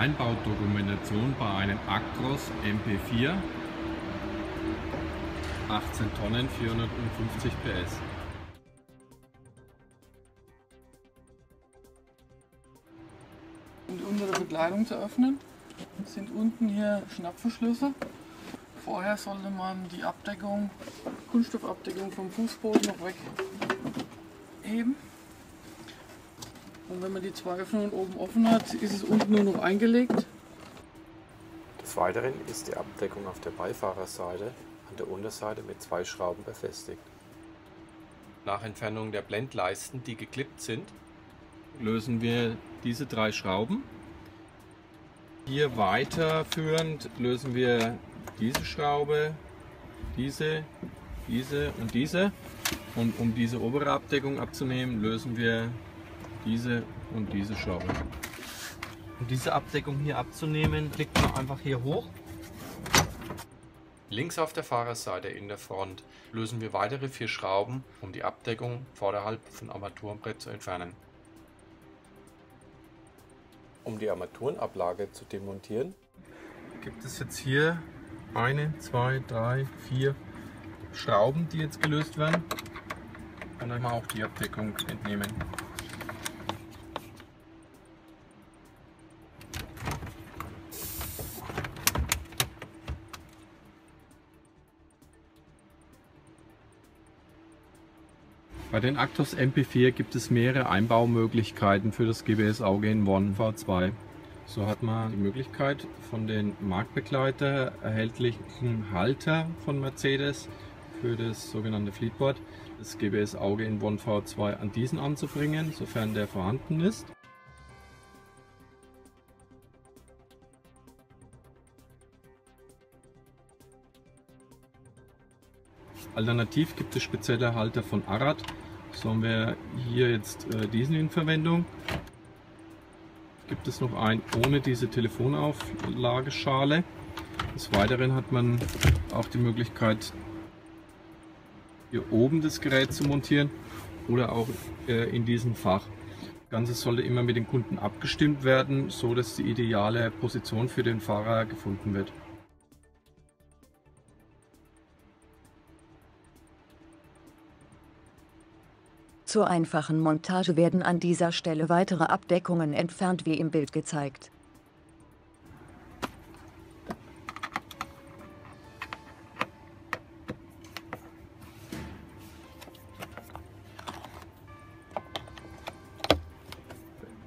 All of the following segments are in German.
Einbaudokumentation bei einem Actros MP4 18 Tonnen, 450 PS. Und unter der Bekleidung zu öffnen sind unten hier Schnappverschlüsse. Vorher sollte man die Abdeckung, Kunststoffabdeckung vom Fußboden noch wegheben. Und wenn man die zwei Öffnungen oben offen hat, ist es unten nur noch eingelegt. Des Weiteren ist die Abdeckung auf der Beifahrerseite an der Unterseite mit zwei Schrauben befestigt. Nach Entfernung der Blendleisten, die geklippt sind, lösen wir diese drei Schrauben. Hier weiterführend lösen wir diese Schraube, diese, diese und diese. Und um diese obere Abdeckung abzunehmen, lösen wir diese und diese Schraube. Um diese Abdeckung hier abzunehmen, klickt man einfach hier hoch. Links auf der Fahrerseite in der Front lösen wir weitere vier Schrauben, um die Abdeckung vorderhalb von Armaturenbrett zu entfernen. Um die Armaturenablage zu demontieren, gibt es jetzt hier eine, zwei, drei, vier Schrauben, die jetzt gelöst werden. Und dann auch die Abdeckung entnehmen. Bei den Actos MP4 gibt es mehrere Einbaumöglichkeiten für das GBS Augen One V2. So hat man die Möglichkeit von den Marktbegleiter erhältlichen Halter von Mercedes für das sogenannte Fleetboard, das GBS Auge in One V2 an diesen anzubringen, sofern der vorhanden ist. Alternativ gibt es spezielle Halter von Arad. So haben wir hier jetzt äh, diesen in Verwendung. Gibt es noch einen ohne diese Telefonauflageschale. Des Weiteren hat man auch die Möglichkeit hier oben das Gerät zu montieren oder auch äh, in diesem Fach. Das Ganze sollte immer mit den Kunden abgestimmt werden, so dass die ideale Position für den Fahrer gefunden wird. Zur einfachen Montage werden an dieser Stelle weitere Abdeckungen entfernt wie im Bild gezeigt.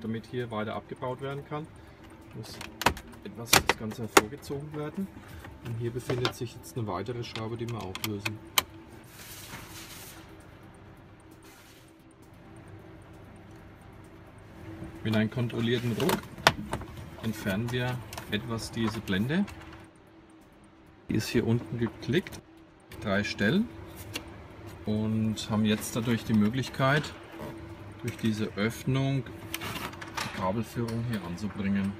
Damit hier weiter abgebaut werden kann, muss etwas das Ganze hervorgezogen werden. Und hier befindet sich jetzt eine weitere Schraube, die wir auflösen. Mit einem kontrollierten Ruck entfernen wir etwas diese Blende. Die ist hier unten geklickt, drei Stellen und haben jetzt dadurch die Möglichkeit, durch diese Öffnung die Kabelführung hier anzubringen.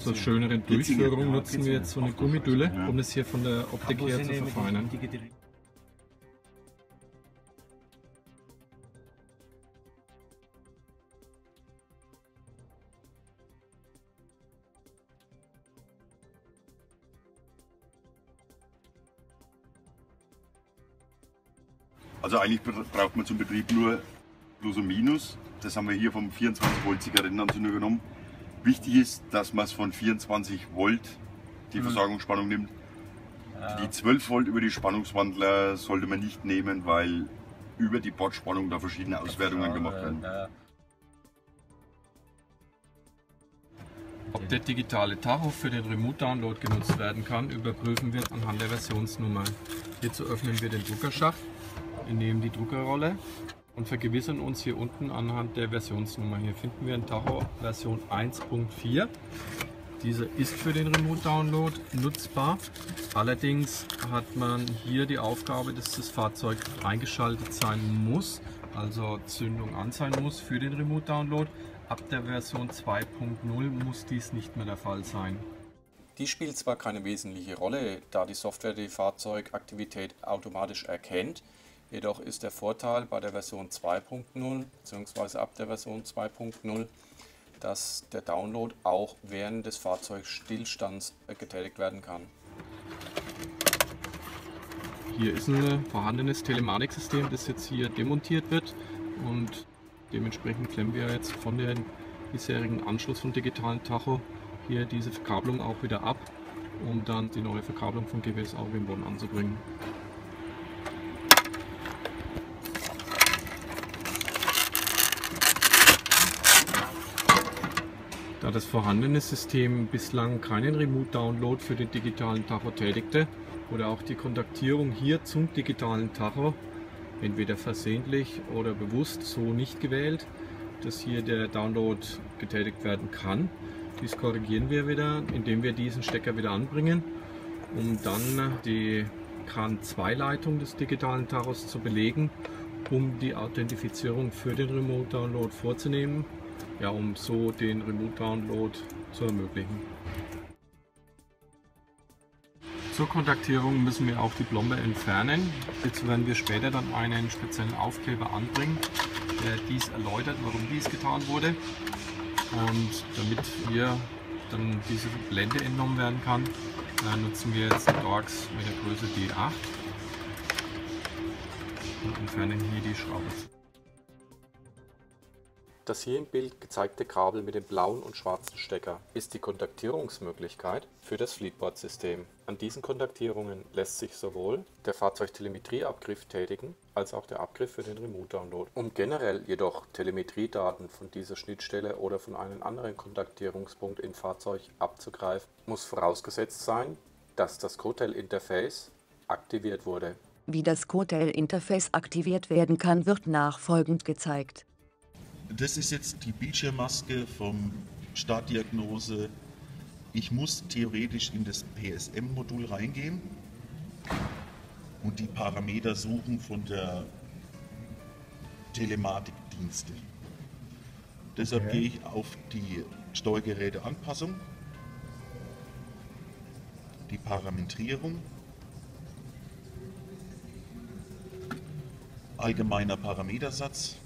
Zur schöneren Durchführung nutzen wir jetzt so eine Gummidülle, um es hier von der Optik her zu verfeinern. Also eigentlich braucht man zum Betrieb nur Plus und Minus. Das haben wir hier vom 24 Volt Zigarettenanzünder genommen. Wichtig ist, dass man es von 24 Volt die Mhm. Versorgungsspannung nimmt. Die 12 Volt über die Spannungswandler sollte man nicht nehmen, weil über die Bordspannung da verschiedene Auswertungen gemacht werden. Ob der digitale Tacho für den Remote-Download genutzt werden kann, überprüfen wir anhand der Versionsnummer. Hierzu öffnen wir den Druckerschacht, entnehmen die Druckerrolle und vergewissern uns hier unten anhand der Versionsnummer. Hier finden wir ein Tacho Version 1.4 Dieser ist für den Remote Download nutzbar. Allerdings hat man hier die Aufgabe, dass das Fahrzeug eingeschaltet sein muss, also Zündung an sein muss für den Remote Download. Ab der Version 2.0 muss dies nicht mehr der Fall sein. Dies spielt zwar keine wesentliche Rolle, da die Software die Fahrzeugaktivität automatisch erkennt, jedoch ist der Vorteil bei der Version 2.0 bzw. ab der Version 2.0 dass der Download auch während des Fahrzeugstillstands äh, getätigt werden kann. Hier ist ein vorhandenes Telematiksystem, das jetzt hier demontiert wird und dementsprechend klemmen wir jetzt von dem bisherigen Anschluss vom digitalen Tacho hier diese Verkabelung auch wieder ab, um dann die neue Verkabelung von im Boden anzubringen. Da das vorhandene System bislang keinen Remote-Download für den digitalen Tacho tätigte, wurde auch die Kontaktierung hier zum digitalen Tacho entweder versehentlich oder bewusst so nicht gewählt, dass hier der Download getätigt werden kann. Dies korrigieren wir wieder, indem wir diesen Stecker wieder anbringen, um dann die CAN2-Leitung des digitalen Tachos zu belegen, um die Authentifizierung für den Remote Download vorzunehmen ja, um so den Remote Download zu ermöglichen. Zur Kontaktierung müssen wir auch die Blombe entfernen. Jetzt werden wir später dann einen speziellen Aufkleber anbringen, der dies erläutert, warum dies getan wurde. Und damit hier dann diese Blende entnommen werden kann, äh, nutzen wir jetzt Dorks mit der Größe D8 und entfernen hier die Schraube. Das hier im Bild gezeigte Kabel mit dem blauen und schwarzen Stecker ist die Kontaktierungsmöglichkeit für das Fleetboard-System. An diesen Kontaktierungen lässt sich sowohl der Fahrzeugtelemetrieabgriff tätigen, als auch der Abgriff für den Remote-Download. Um generell jedoch Telemetriedaten von dieser Schnittstelle oder von einem anderen Kontaktierungspunkt im Fahrzeug abzugreifen, muss vorausgesetzt sein, dass das Cotel-Interface aktiviert wurde. Wie das Cotel-Interface aktiviert werden kann, wird nachfolgend gezeigt. Das ist jetzt die Bildschirmmaske vom Startdiagnose. Ich muss theoretisch in das PSM-Modul reingehen und die Parameter suchen von der Telematikdienste. Deshalb Okay. gehe ich auf die Steuergeräteanpassung, die Parametrierung, allgemeiner Parametersatz,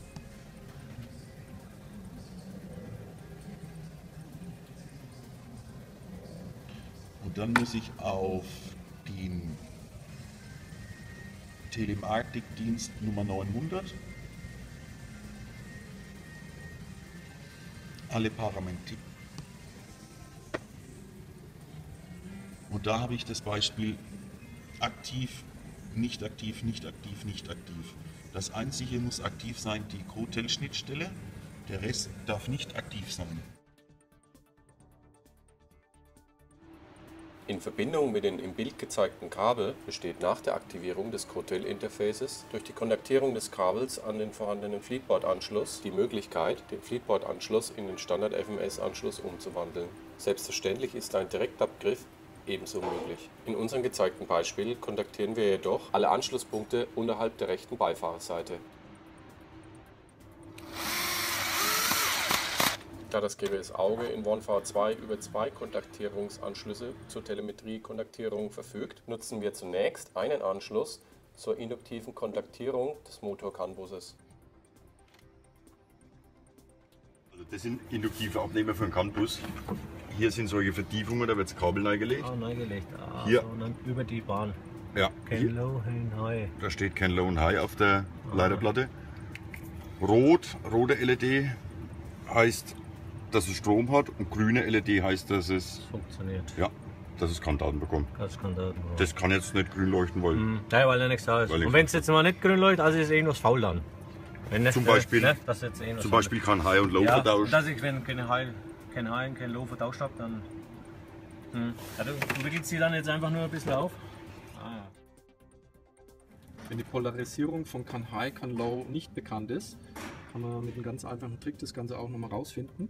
Dann muss ich auf den Telematikdienst Nummer 900 alle Parameter. Und da habe ich das Beispiel aktiv, nicht aktiv, nicht aktiv, nicht aktiv. Das einzige muss aktiv sein, die Cotel-Schnittstelle. Der Rest darf nicht aktiv sein. In Verbindung mit den im Bild gezeigten Kabel besteht nach der Aktivierung des Cotel-Interfaces durch die Kontaktierung des Kabels an den vorhandenen Fleetboard-Anschluss die Möglichkeit, den Fleetboard-Anschluss in den Standard-FMS-Anschluss umzuwandeln. Selbstverständlich ist ein Direktabgriff ebenso möglich. In unserem gezeigten Beispiel kontaktieren wir jedoch alle Anschlusspunkte unterhalb der rechten Beifahrerseite. Da das GWS Auge in OneVR 2 über zwei Kontaktierungsanschlüsse zur Telemetrie-Kontaktierung verfügt, nutzen wir zunächst einen Anschluss zur induktiven Kontaktierung des Motor-CAN-Busses. Also das sind induktive Abnehmer für den CAN-Bus. Hier sind solche Vertiefungen, da wird das Kabel reingelegt. Ah, neigelegt. Ah, Hier. so, und dann über die Bahn. Ja, Kein hier, Low, kein High. da steht kein Low und High auf der Leiterplatte. Rot, rote LED heißt, dass es Strom hat und grüne LED heißt, dass es, Funktioniert. ja, dass es Kantaten bekommt. Das kann da. Das kann jetzt nicht grün leuchten, weil Hm, Nein, weil er nichts da ist. Und wenn es jetzt mal nicht grün leuchtet, also ist irgendwas faul dann. Wenn nicht, Zum Beispiel- Ne, das jetzt irgendwas zum Beispiel kann High und Low Ja, vertauscht. dass ich, wenn kein High, kein High und kein Low vertauscht habe, dann. Hm. Ja, du wickelst sie dann jetzt einfach nur ein bisschen auf. Ah. Wenn die Polarisierung von Can High, Can Low nicht bekannt ist, kann man mit einem ganz einfachen Trick das Ganze auch nochmal rausfinden.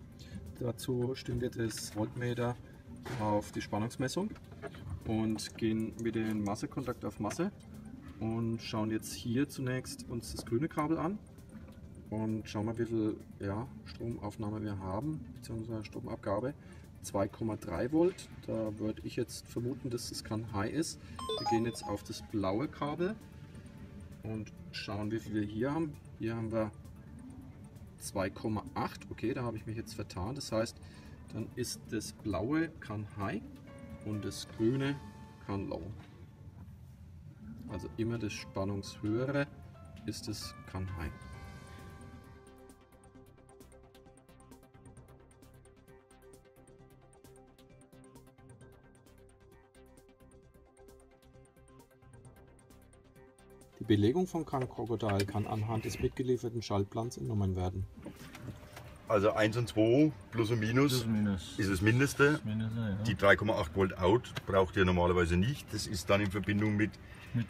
Dazu stünde das Voltmeter auf die Spannungsmessung und gehen mit dem Massekontakt auf Masse und schauen jetzt hier zunächst uns das grüne Kabel an und schauen mal wie viel ja, Stromaufnahme wir haben, beziehungsweise Stromabgabe. 2,3 Volt, da würde ich jetzt vermuten, dass das kein High ist. Wir gehen jetzt auf das blaue Kabel und schauen wie viel wir hier haben. Hier haben wir 2,8, okay, da habe ich mich jetzt vertan. Das heißt, dann ist das blaue kann High und das grüne kann Low. Also immer das Spannungshöhere ist es kann High. Die Belegung von Crocodile kann anhand des mitgelieferten Schaltplans entnommen werden. Also 1 und 2 plus und minus, ist Minus. ist das Mindeste. Das Minus, ja. Die 3,8 Volt Out braucht ihr normalerweise nicht. Das ist dann in Verbindung mit, Mit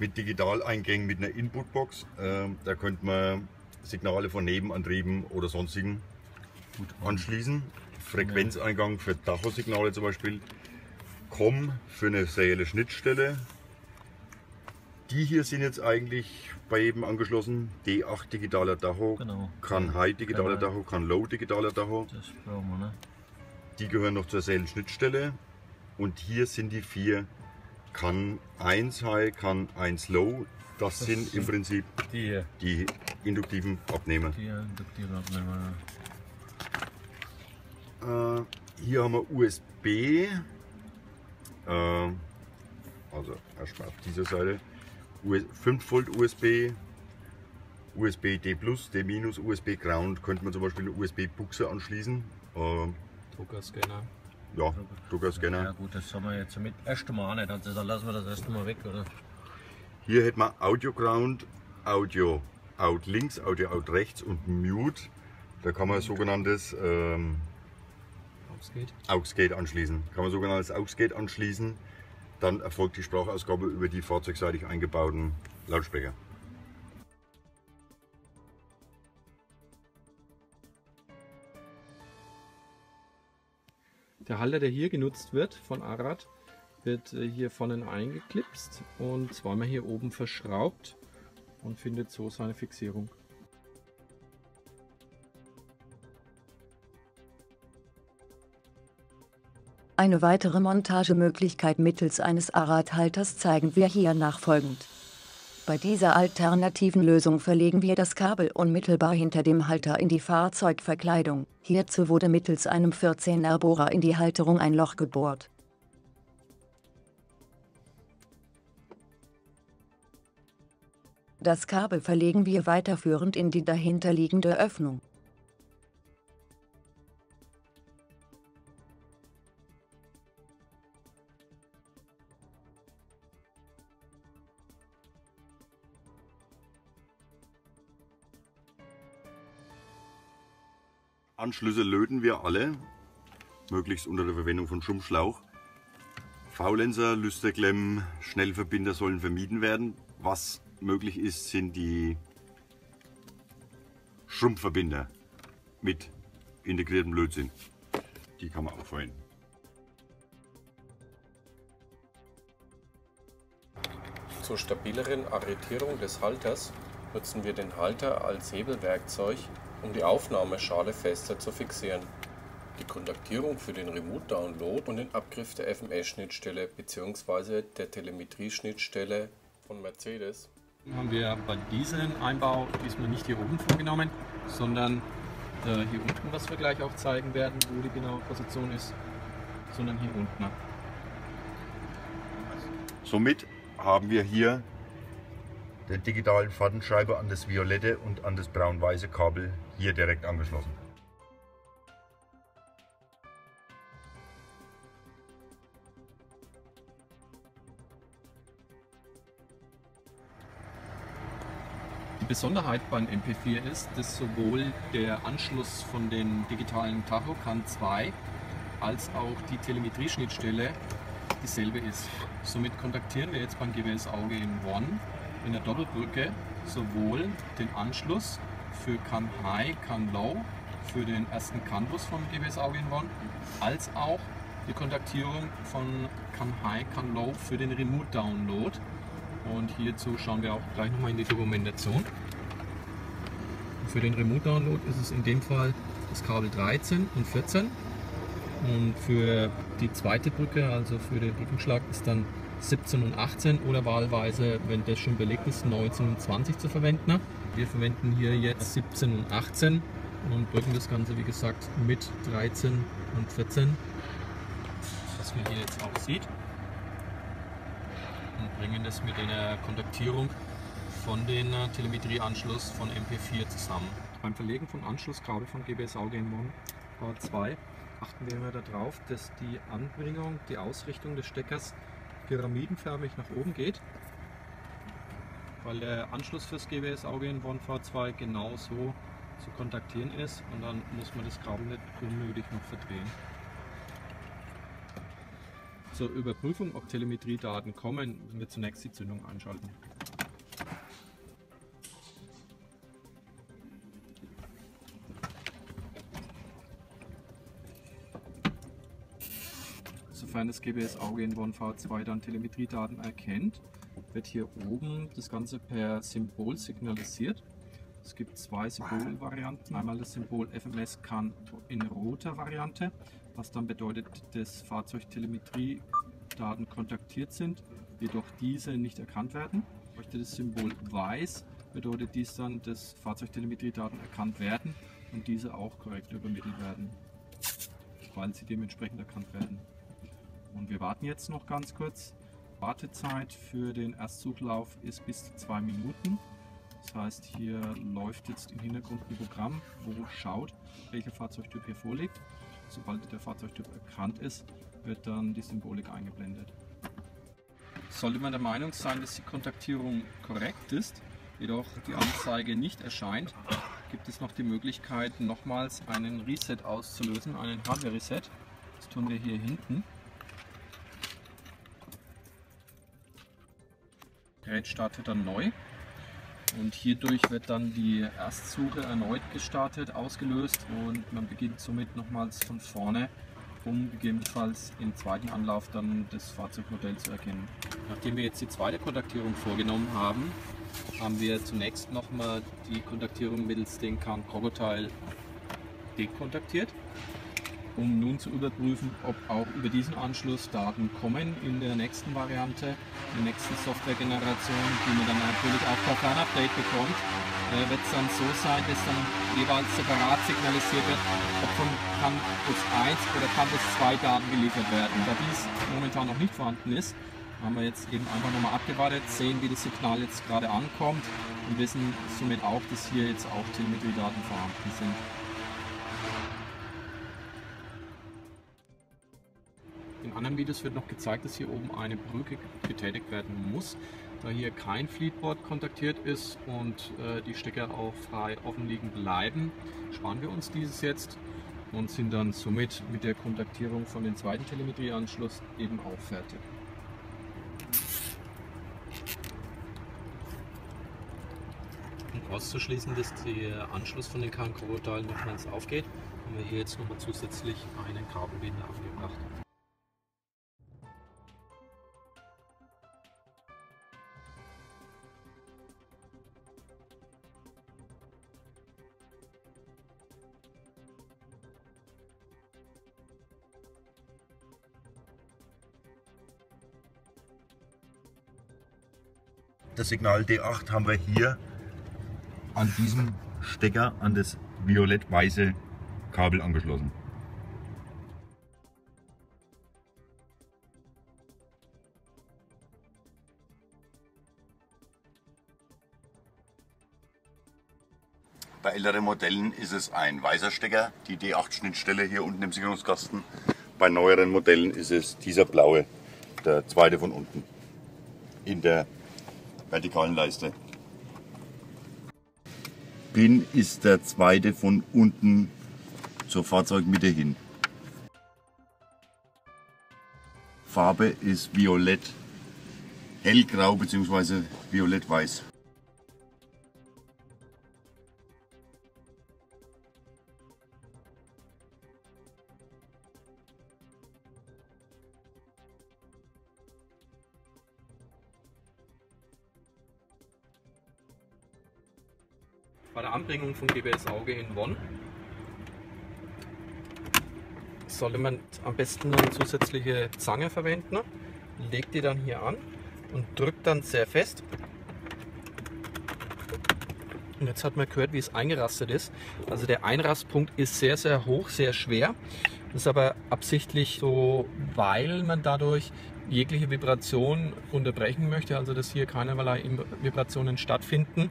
mit Digitaleingängen mit einer Inputbox. Ähm, da könnte man Signale von Nebenantrieben oder sonstigen anschließen. Frequenzeingang für Tachosignale zum Beispiel. COM für eine serielle Schnittstelle. Die hier sind jetzt eigentlich bei jedem angeschlossen. D8 digitaler Tacho, Genau. kann High digitaler Kann Tacho, kann Low digitaler Tacho. das brauchen wir, ne? Die gehören noch zur seriellen Schnittstelle. Und hier sind die vier kann 1 High, kann 1 Low. Das, sind im Prinzip Die die induktiven Abnehmer. Die hier, induktive Abnehmer. Äh, hier haben wir USB. Äh, also erstmal auf dieser Seite. US 5 Volt USB, USB D+, D-, USB Ground. Könnte man zum Beispiel eine USB-Buchse anschließen. Äh, Druckerscanner. ja, Druckerscanner. Ja gut, das haben wir jetzt mit erste Mal auch nicht. Also dann lassen wir das erste Mal weg, oder? Hier hätten wir Audio Ground, Audio Out links, Audio Out rechts und Mute. Da kann man sogenanntes ähm. AUX-Gate anschließen. Kann man sogenanntes AUX-Gate anschließen. Dann erfolgt die Sprachausgabe über die fahrzeugseitig eingebauten Lautsprecher. Der Halter, der hier genutzt wird von Arad, wird äh, hier vorne eingeklipst und zweimal hier oben verschraubt und findet so seine Fixierung. Eine weitere Montagemöglichkeit mittels eines Arad-Halters zeigen wir hier nachfolgend. Bei dieser alternativen Lösung verlegen wir das Kabel unmittelbar hinter dem Halter in die Fahrzeugverkleidung. Hierzu wurde mittels einem 14er Bohrer in die Halterung ein Loch gebohrt. Das Kabel verlegen wir weiterführend in die dahinterliegende Öffnung. Anschlüsse löten wir alle, möglichst unter der Verwendung von Schummschlauch. Faulenzer, Lüsterklemmen, Schnellverbinder sollen vermieden werden. Was möglich ist, sind die Schrumpfverbinder mit integriertem Lötzinn. Die kann man auch verwenden. Zur stabileren Arretierung des Halters nutzen wir den Halter als Hebelwerkzeug, um die Aufnahmeschale fester zu fixieren. Die Kontaktierung für den Remote Download und den Abgriff der FMS-Schnittstelle bzw. der Telemetrie-Schnittstelle von Mercedes Haben wir bei diesem Einbau diesmal nicht hier oben vorgenommen, sondern äh, hier unten, was wir gleich auch zeigen werden, wo die genaue Position ist, sondern hier unten. Somit haben wir hier den digitalen Fadenschreiber an das violette und an das braun-weiße Kabel hier direkt angeschlossen. Die Besonderheit beim MP4 ist, dass sowohl der Anschluss von den digitalen Tacho CAN 2 als auch die Telemetrieschnittstelle dieselbe ist. Somit kontaktieren wir jetzt beim GWS Auge in One in der Doppelbrücke sowohl den Anschluss für CAN High, CAN Low für den ersten CAN-Bus vom GWS Auge in One, als auch die Kontaktierung von CAN High, CAN Low für den Remote Download. Und hierzu schauen wir auch gleich nochmal in die Dokumentation. Für den Remote Download ist es in dem Fall das Kabel 13 und 14. Und für die zweite Brücke, also für den Brückenschlag, ist dann 17 und 18 oder wahlweise, wenn das schon belegt ist, 19 und 20 zu verwenden. Wir verwenden hier jetzt 17 und 18 und drücken das Ganze wie gesagt mit 13 und 14, was man hier jetzt auch sieht. Und bringen das mit einer Kontaktierung von den Telemetrieanschluss von MP4 zusammen. Beim Verlegen von Anschlusskabel von GBS in One V2 achten wir immer darauf, dass die Anbringung, die Ausrichtung des Steckers pyramidenförmig nach oben geht, weil der Anschluss fürs GBS Auge in One V2 genauso zu kontaktieren ist und dann muss man das Kabel nicht unnötig noch verdrehen. Zur Überprüfung, ob Telemetriedaten kommen, müssen wir zunächst die Zündung einschalten. Sofern das GBS Auge in One V2 dann Telemetriedaten erkennt, wird hier oben das Ganze per Symbol signalisiert. Es gibt zwei Symbolvarianten. Einmal das Symbol FMS kann in roter Variante, was dann bedeutet, dass Fahrzeugtelemetriedaten kontaktiert sind, jedoch diese nicht erkannt werden. Möchte das Symbol weiß, bedeutet dies dann, dass Fahrzeugtelemetriedaten erkannt werden und diese auch korrekt übermittelt werden, weil sie dementsprechend erkannt werden. Und wir warten jetzt noch ganz kurz. Wartezeit für den Erstsuchlauf ist bis zu zwei Minuten. Das heißt, hier läuft jetzt im Hintergrund ein Programm, wo schaut, welcher Fahrzeugtyp hier vorliegt. Sobald der Fahrzeugtyp erkannt ist, wird dann die Symbolik eingeblendet. Sollte man der Meinung sein, dass die Kontaktierung korrekt ist, jedoch die Anzeige nicht erscheint, gibt es noch die Möglichkeit, nochmals einen Reset auszulösen, einen Hardware-Reset. Das tun wir hier hinten. Gerät startet dann neu. Und hierdurch wird dann die Erstsuche erneut gestartet, ausgelöst. Und man beginnt somit nochmals von vorne, um gegebenenfalls im zweiten Anlauf dann das Fahrzeugmodell zu erkennen. Nachdem wir jetzt die zweite Kontaktierung vorgenommen haben, haben wir zunächst nochmal die Kontaktierung mittels den Kahn Crocodile dekontaktiert um nun zu überprüfen, ob auch über diesen Anschluss Daten kommen in der nächsten Variante, in der nächsten Softwaregeneration, die man dann natürlich auch per Fernupdate bekommt, äh, wird es dann so sein, dass dann jeweils separat signalisiert wird, ob von Campus 1 oder Campus 2 Daten geliefert werden. Da dies momentan noch nicht vorhanden ist, haben wir jetzt eben einfach nochmal abgewartet, sehen, wie das Signal jetzt gerade ankommt und wissen somit auch, dass hier jetzt auch Telemetriedaten vorhanden sind. Anderen Videos wird noch gezeigt, dass hier oben eine Brücke getätigt werden muss. Da hier kein Fleetboard kontaktiert ist und äh, die Stecker auch frei offen liegen bleiben, sparen wir uns dieses jetzt und sind dann somit mit der Kontaktierung von dem zweiten Telemetrieanschluss eben auch fertig. Um auszuschließen, dass der Anschluss von den Kernkrokodilen nochmals aufgeht, haben wir hier jetzt nochmal zusätzlich einen Kabelbinder angebracht. Das Signal D8 haben wir hier an diesem Stecker an das violett-weiße Kabel angeschlossen. Bei älteren Modellen ist es ein weißer Stecker, die D8-Schnittstelle hier unten im Sicherungskasten. Bei neueren Modellen ist es dieser blaue, der zweite von unten in der vertikalen Leiste. Pin ist der zweite von unten zur Fahrzeugmitte hin. Farbe ist violett, hellgrau bzw. violett-weiß. Anbringung von GBS Auge in Bonn sollte man am besten eine zusätzliche Zange verwenden. Legt die dann hier an und drückt dann sehr fest. Und jetzt hat man gehört, wie es eingerastet ist. Also der Einrastpunkt ist sehr, sehr hoch, sehr schwer. Das ist aber absichtlich so, weil man dadurch jegliche Vibration unterbrechen möchte, also dass hier keinerlei Vibrationen stattfinden.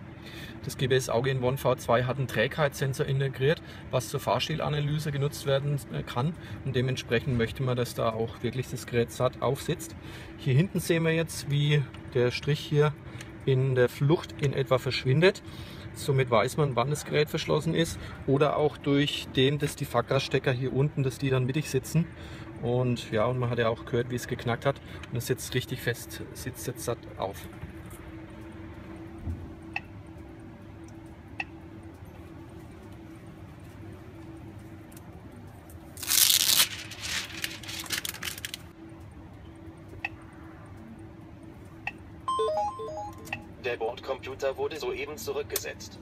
Das GBS Auge in One V2 hat einen Trägheitssensor integriert, was zur Fahrstillanalyse genutzt werden kann und dementsprechend möchte man, dass da auch wirklich das Gerät satt aufsitzt. Hier hinten sehen wir jetzt, wie der Strich hier in der Flucht in etwa verschwindet. Somit weiß man, wann das Gerät verschlossen ist oder auch durch den, dass die Fahrgasstecker hier unten, dass die dann mittig sitzen. Und ja, und man hat ja auch gehört, wie es geknackt hat und es sitzt richtig fest, sitzt jetzt satt auf. Der Bordcomputer wurde soeben zurückgesetzt.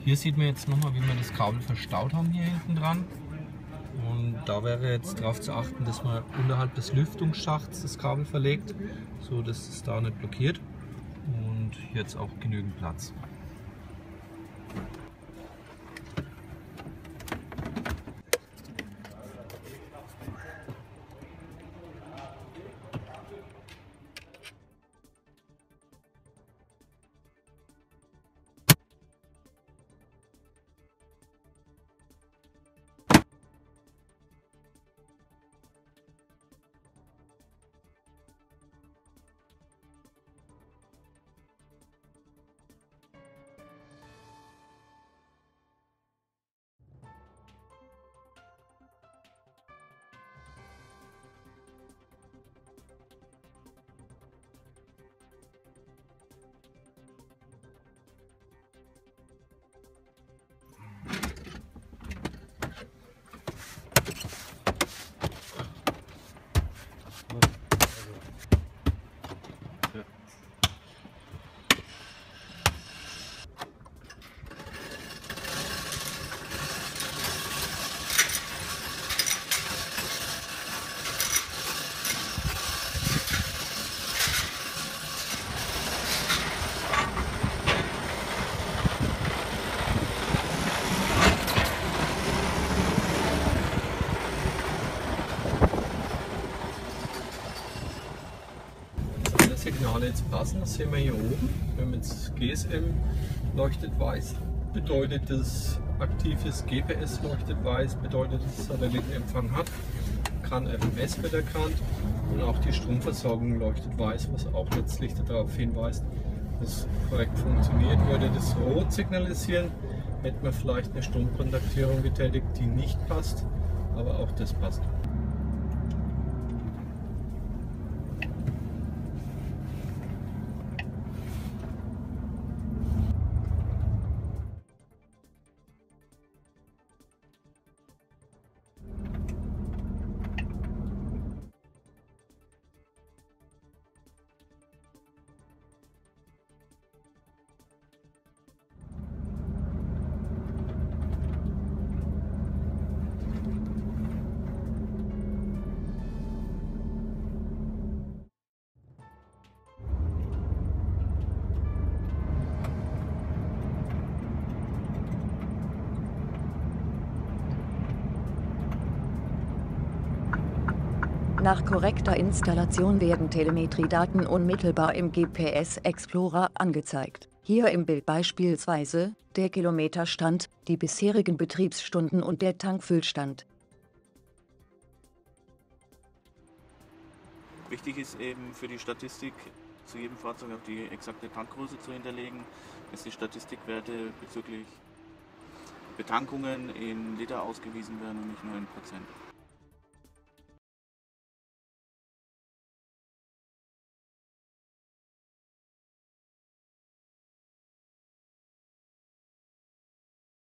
Hier sieht man jetzt nochmal, wie wir das Kabel verstaut haben hier hinten dran. Da wäre jetzt darauf zu achten, dass man unterhalb des Lüftungsschachts das Kabel verlegt, so dass es da nicht blockiert. Und jetzt auch genügend Platz. Passen, das sehen wir hier oben. Wenn jetzt GSM leuchtet weiß, bedeutet das aktives GPS leuchtet weiß, bedeutet dass Satellitenempfang hat, kann FMS wird erkannt und auch die Stromversorgung leuchtet weiß, was auch letztlich darauf hinweist, dass korrekt funktioniert. Würde das rot signalisieren, hätte man vielleicht eine Stromkontaktierung getätigt, die nicht passt, aber auch das passt. Nach korrekter Installation werden Telemetriedaten unmittelbar im GPS Explorer angezeigt. Hier im Bild beispielsweise der Kilometerstand, die bisherigen Betriebsstunden und der Tankfüllstand. Wichtig ist eben für die Statistik zu jedem Fahrzeug auch die exakte Tankgröße zu hinterlegen, dass die Statistikwerte bezüglich Betankungen in Liter ausgewiesen werden und nicht nur in Prozent.